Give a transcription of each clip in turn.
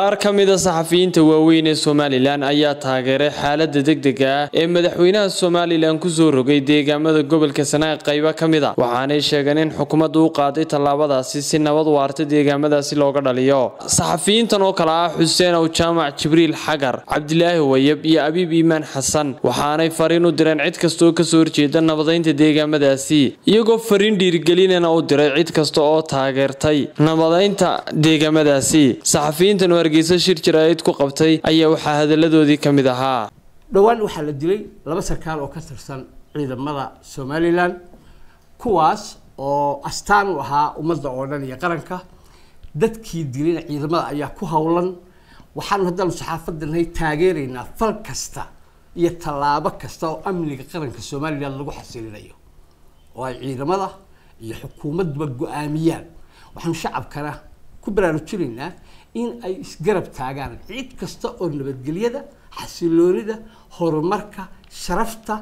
qaar ka mida saxafiyiinta waaweyn ee somalilan ayaa taageeray xaalada degdega ah ee madaxweynaha somalilan ku soo rogay deegaamada gobolka sanaaq qaybo ka mid a waxaanay sheegeen in xukuumaddu u qaaday tallaabadaasi si nabad waarta deegaamadaasi looga dhaliyo. Saxafiyiintan oo kale ah xuseen ow jaamac jibriil xagar cabdilaahi wayab iyo abiib iimaan xasan waxaanay fariin u direen cid kastaoo ka soo horjeeda nabadaynta deegaamadaasi iyagoo fariin dhiirigelinana u diray cid kasta oo taageertay nabadaynta deegaamadaasi hargeysa shir jaraa'id ku qabtay ayaa waxaa hadaladoodii ka mid ahaa. Dhowaan waxaa la dilay laba sarkaal oo ka tirsan ciidamada somalilan kuwaas oo astaan u ahaa ummadda oo dhan iyo qaranka. Dadkii dilayna ciidamada ayaa ku howlan waxaanu haddaanu saxaafadanahay taageeraynaa fal kasta iyo tallaabo kasta oo amniga qaranka somalilan lagu xasilinayo oo ay ciidamada iyo xukuumadduba go'aamiyaan. Waxaanu shacabkana ku baraarujinaynaa in ay isgarab taagaan. Cid kasta oo nabadgelyada xasiloonida horumarka sharafta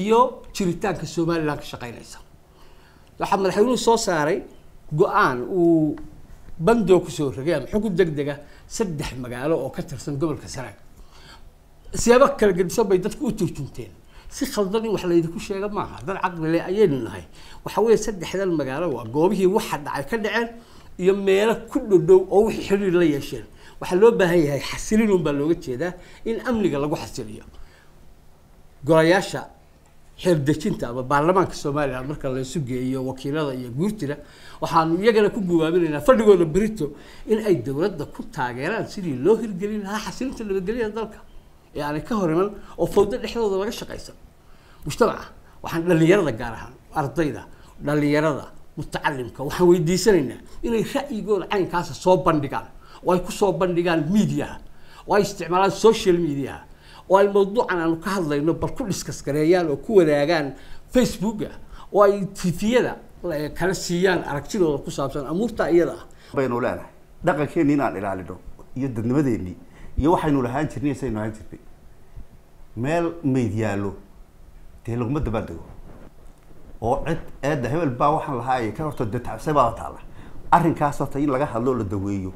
iyo jiritaanka somalilan ka shaqeynaysa waxaa madaxweynuhu soo saaray go'aan uu bandoo ku soo rogay ama xukun deg dega saddex magaalo oo ka tirsan gobolka sanaag siyaabo kala gedisan bay dadku u turjunteen. Si khaldan in wax laydinku sheega maaha dad caqli leh ayaynu nahay. Waxa weeye saddexdan magaalo waa goobihii waxa dhacay ka dhaceen iyo meelo ku dhodhow oo wixii xiriir la yeesheen. Waxaa loo baahan yahay xasilin un baa looga jeedaa in amniga lagu xasiliyo. Golayaasha xeerdejinta ama baarlamaanka somalilan marka laysu geeyo wakiilada iyo guurtida waxaanu iyagana ku guwaabinaynaa fadhigooda berito in ay dowladda ku taageeraan sidii loo hirgelin lahaa xasilinta nabadgelyada dalka. Ee aanay ka hor iman oo fawdo dhexdooda laga shaqaysan. Mujtamaca waxaan dhalinyarada gaar ahaan ardayda dhalinyarada mutacalimka waxaan weydiisanaynaa inay ra'yigooda caynkaasa soo bandhigaan. Oo ay ku soo bandhigaan mediaha oo ay isticmaalaan social mediaha oo ay mawduucan aanu ka hadlayno bal ku dhiskaskareeyaan oo ku wadaagaan facebooka oo ay tifiyada kala siiyaan aragtidooda ku saabsan amuurta iyada. Ah baynu leenahay dhaqankeeni inaan ilaalino iyo dadnimadeennii iyo waxaynu lahaan jirnay saynu lahaan jirnay meel mayd yaallo dee laguma dabaaldego oo cid eedda hebel baa waxaan lahaa ka horta de tacse baa taalla arrinkaas horta in laga hadlo la daweeyo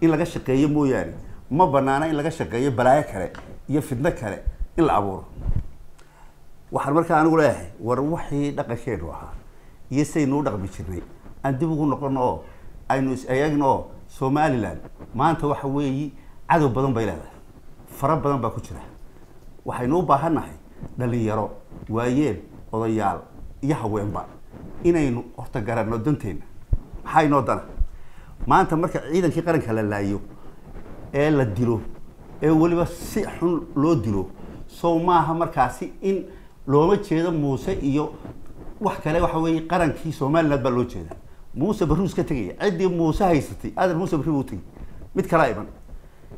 in laga shaqeeyo mooyaane ma banaana in laga shaqeeyo balaayo kale iyo fidno kale in la abuuro. Waxaan markaa anigu leeyahay war wixii dhaqankeenu ahaa iyo saynuu dhaqmi jirnay aan dib ugu noqono oo aynu is eegno oo somaliland maanta waxa weeyi cadow badan bay leedahay fara badan baa ku jira. Waxaynu u baahannahay dhalinyaro waayeel odayaal iyo haweenba inaynu horta garanno danteena maxaa inoo dana? Maanta marka ciidankii qaranka la laayo ee la dilo ee weliba si xun loo dilo sow maaha markaasi in looma jeedo muuse iyo wax kale waxa weeye qarankii somaliland baa loo jeeda muuse barruus ka tegaya. Ciddii muuse haysatay adan muuse barri buu tegay. Mid kalaa iman.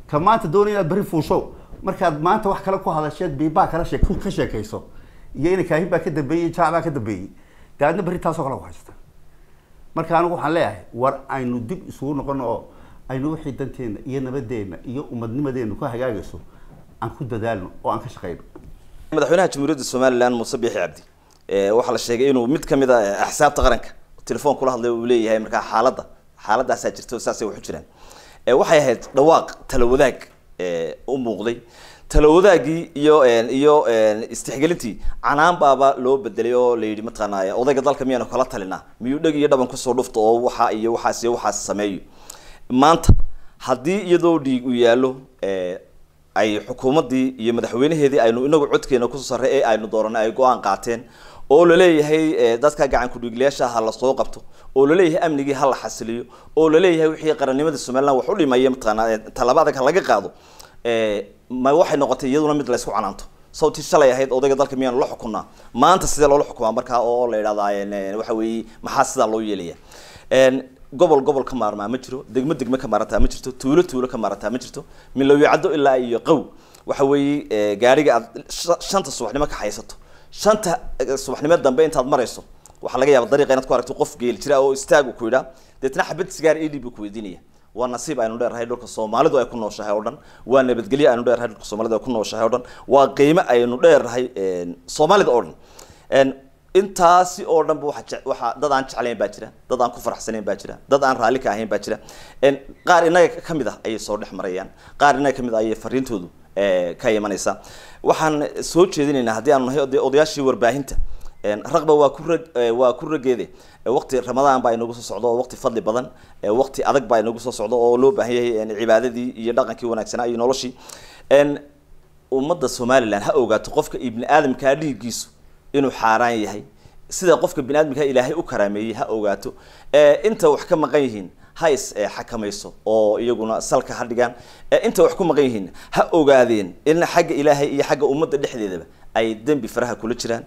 Ka maanta doonay inaad berri fuusho markaad maanta wax kale ku hadasheed biibaa kala shee ka sheekayso iyo ina kaahin baa ka dambeeyey jaac baa ka dambeeyey. Dee adna berri taasoo kale ku haysata marka anigu waxaan leeyahay war aynu dib isugu noqono oo aynu wixii danteena iyo nabadeena iyo umadnimadeena ku hagaagayso aan ku dadaalno oo aan ka shaqeyno. Madaxweynaha jamhuuriyadda somalilan muuse biixi cabdi waxaa la sheegay inuu mid ka mid a axsaabta qaranka telefoon kula hadlay uu leeyahay markaa xaaladda xaaladaasaa jirta saasay waxu jiraan. Waxay ahayd dhawaaq tala wadaag u muuqday tala wadaagii iyo iyo istixgelintii canaan baaba loo bedelay oo la yidhi mataqaanaa odayga dalka miyaanu kala talinaa miyuu dheg iyo dhaban ku soo dhufta oo waxa iyo waxaas iyo waxaas sameeyo? Maanta haddii iyadoo dhiig u yaallo ay xukuumaddii iyo madaxweynaheedii aynu inagu codkeena ku soo sarray ee aynu dooranay ay go'aan qaateen oo la leeyahay dadka gacan ku-dhiiglayaasha ha la soo qabto oo la leeyahay amnigii ha la xasiliyo oo la leeyahay wixii qarannimada somaliland wax u dhimaya mataqaanaa tallaabo adag ha laga qaado ma waxay noqotay iyaduna mid laysku canaanto. Sawtii shalay ahayd odayga dalka miyaanu la xukunaa maanta sidee loola xukumaa? Markaa oo la yidhahdaa waxa weeye maxaa sidaa loo yeelaya gobol gobol ka maarmaa ma jiro. Degmo degmo ka maarataa ma jirto. Tuulo tuulo ka maarataa ma jirto. Milowicaddo ilaa iyo qow waxa weeye gaariga aad shanta subaxnimo ka haysato. Shanta subaxnimo dambe intaad marayso waxaa laga yaaba dariiqa inaad ku aragto qof geeli jira oo istaagu ku yidhaa. Deetna xabad sigaar ii buu ku weydiinaya waa nasiib aynu dheerahay dhulka soomaalidu ay ku nooshahay oo dhan. Waa nabadgelyo aynu dheerahay dhulka soomaalidu ay ku nooshahay oo dhan. Waa qiimo aynu dheerahay soomaalida oo dhan. Intaasi oo je- waxa dad aan jeclayn baa jira dad aan ku faraxsanayn baa jira dad aan raalli ka ahayn baa jira. Qaar inaga ka mid ah ayay soo dhex marayaan. Qaar inaga ka mid ah ayay fariintoodu ka imanaysaa. Waxaan soo jeedinaynaa haddii aanu nahay oday- odayaashii warbaahinta raqba waa ku eh, waa ku rageede. Eh, waqti ramadaan baa inagu soo socdo oo waqti fadli badan. Eh, waqti adag baa inagu soo socdo oo loo baahan yahay cibaadadii iyo dhaqankii wanaagsanaa iyo noloshii. Ummadda somalilan ha ogaato qofka ibni aadamkaa dhiiggiisu inuu xaaraan yahay. Sida qofka bini aadamkaa ilaahay u karaameeyey ha ogaato. Inta wax ka maqan yihiin ha xakamayso oo iyaguna salka ha dhigaan. Inta wax ku maqan yihiin ha ogaadeen in xagga ilaahay iyo xagga ummadda dhexdeedaba ay dembi faraha kula jiraan